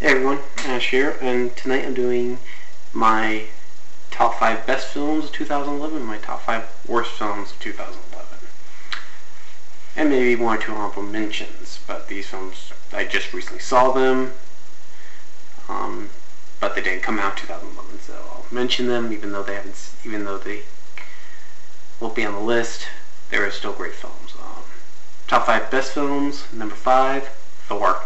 Hey everyone, Ash here, and tonight I'm doing my top 5 best films of 2011 my top 5 worst films of 2011. And maybe one or two honorable mentions, but these films, I just recently saw them, um, but they didn't come out 2011, so I'll mention them even though they haven't, even though they won't be on the list, they are still great films. Um, top 5 best films, number 5, Thor.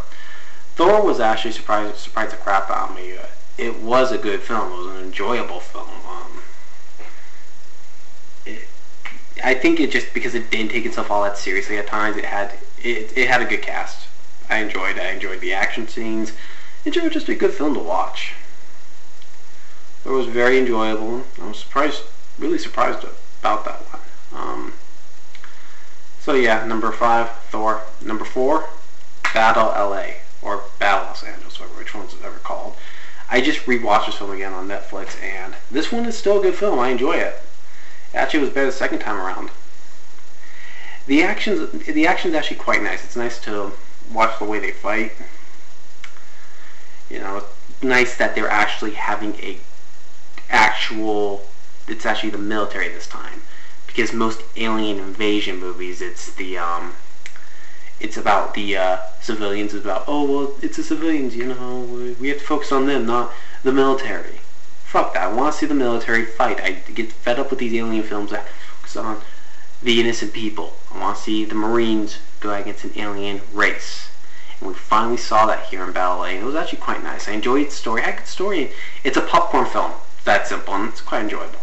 Thor was actually surprised surprised the crap out of me. It was a good film. It was an enjoyable film. Um, it, I think it just because it didn't take itself all that seriously at times. It had it, it had a good cast. I enjoyed. I enjoyed the action scenes. It was just a good film to watch. It was very enjoyable. I was surprised, really surprised about that one. Um, so yeah, number five, Thor. Number four, Battle LA or Battle Los Angeles, whatever which one's ever called. I just rewatched this film again on Netflix, and this one is still a good film. I enjoy it. Actually, it was better the second time around. The actions, the action's actually quite nice. It's nice to watch the way they fight. You know, it's nice that they're actually having a actual. It's actually the military this time, because most alien invasion movies, it's the um, it's about the uh, civilians. It's about, oh, well, it's the civilians, you know, we, have to focus on them, not the military. Fuck that. I want to see the military fight. I get fed up with these alien films that focus on the innocent people. I want to see the Marines go against an alien race. And we finally saw that here in Battle LA. It was actually quite nice. I enjoyed the story. I had good story. It's a popcorn film. That simple, and it's quite enjoyable.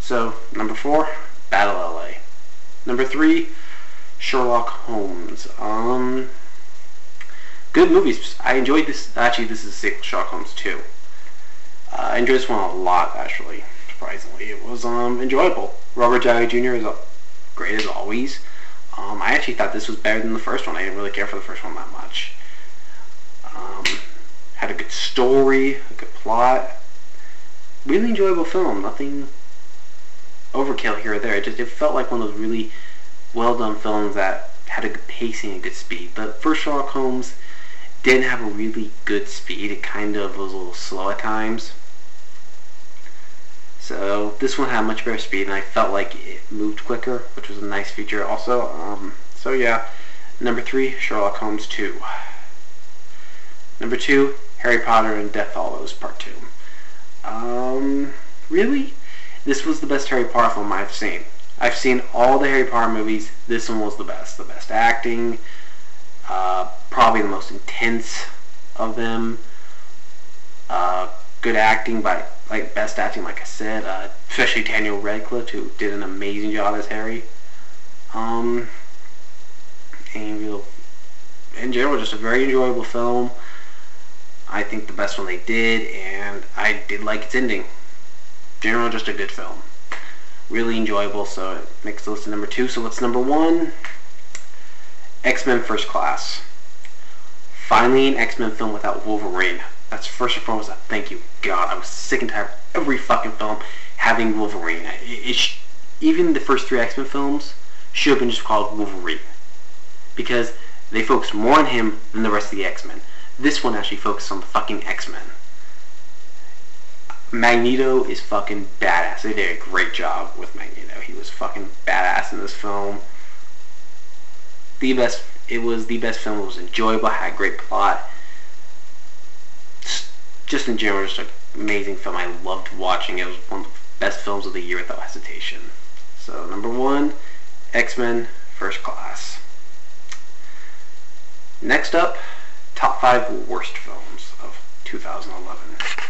So, number four, Battle LA. Number three, Sherlock Holmes. Um, good movies. I enjoyed this. Actually, this is sequel, Sherlock Holmes 2. Uh, I enjoyed this one a lot, actually. Surprisingly, it was um, enjoyable. Robert Downey Jr. is great as always. Um, I actually thought this was better than the first one. I didn't really care for the first one that much. Um, had a good story, a good plot. Really enjoyable film. Nothing overkill here or there. It just it felt like one of those really well done films that had a good pacing and good speed. But first Sherlock Holmes didn't have a really good speed. It kind of was a little slow at times. So this one had much better speed, and I felt like it moved quicker, which was a nice feature also. Um, so yeah, number three, Sherlock Holmes 2. Number two, Harry Potter and Deathly Hallows Part 2. Um, really? This was the best Harry Potter film I've seen. I've seen all the Harry Potter movies. This one was the best. The best acting, uh, probably the most intense of them. Uh, good acting by like best acting, like I said, uh, especially Daniel Radcliffe, who did an amazing job as Harry. Um, and in general, just a very enjoyable film. I think the best one they did, and I did like its ending. General, just a good film really enjoyable, so it makes the list number two. So what's number one? X-Men First Class. Finally an X-Men film without Wolverine. That's first and foremost thank you. God, I was sick and tired of every fucking film having Wolverine. It, it even the first three X-Men films should have been just called Wolverine. Because they focused more on him than the rest of the X-Men. This one actually focused on the fucking X-Men. Magneto is fucking badass. They did a great job with Magneto. He was fucking badass in this film. The best. It was the best film. It was enjoyable. Had a great plot. Just in general, just an amazing film. I loved watching. It was one of the best films of the year without hesitation. So number one, X-Men First Class. Next up, top five worst films of 2011.